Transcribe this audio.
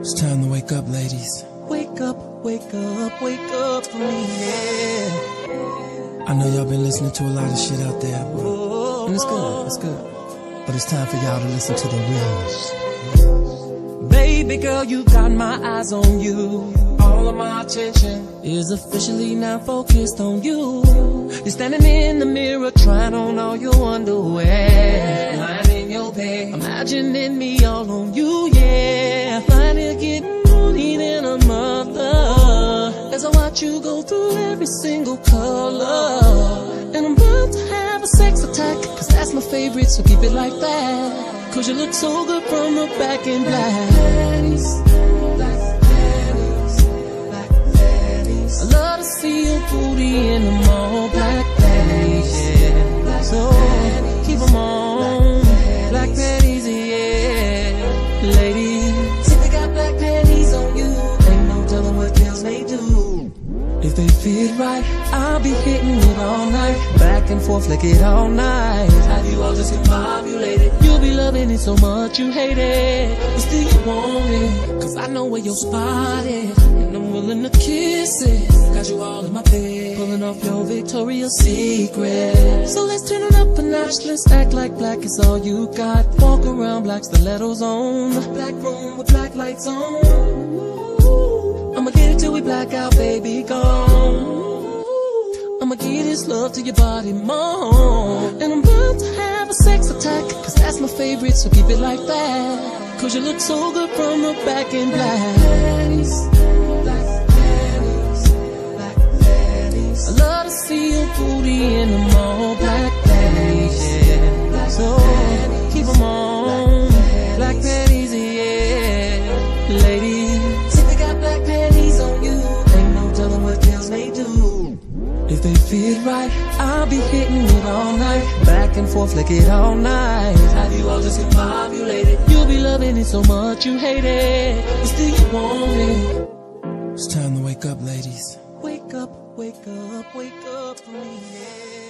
It's time to wake up, ladies. Wake up, wake up, wake up for me, yeah. I know y'all been listening to a lot of shit out there, but, Oh, and it's good, oh. it's good. But it's time for y'all to listen to the realness. Baby girl, you got my eyes on you. All of my attention. Is officially now focused on you. You're standing in the mirror trying on all your underwear. Lying in your bed. Imagining me you go through every single color. And I'm about to have a sex attack, cause that's my favorite, so keep it like that. Cause you look so good from the back in black. Black panties. Black panties. I love to see your booty in them all they fit right, I'll be hitting it all night. Back and forth, lick it all night. Have you all just confabulated? You'll be loving it so much you hate it. But still you want it. Cause I know where your spot is. And I'm willing to kiss it. Got you all in my bed. Pulling off your Victoria's Secret. So let's turn it up a notch. Let's act like black is all you got. Walk around black stilettos on. Black room with black lights on. I'ma get it till we black out, baby, gone. I'ma give this love to your body more. And I'm about to have a sex attack, cause that's my favorite, so keep it like that. Cause you look so good from the back in black. I love to see your booty in them all If they feel right, I'll be hitting it all night. Back and forth, lick it all night. Have you all just confabulated? You'll be loving it so much you hate it. But still you want it. It's time to wake up, ladies. Wake up, wake up, wake up yeah.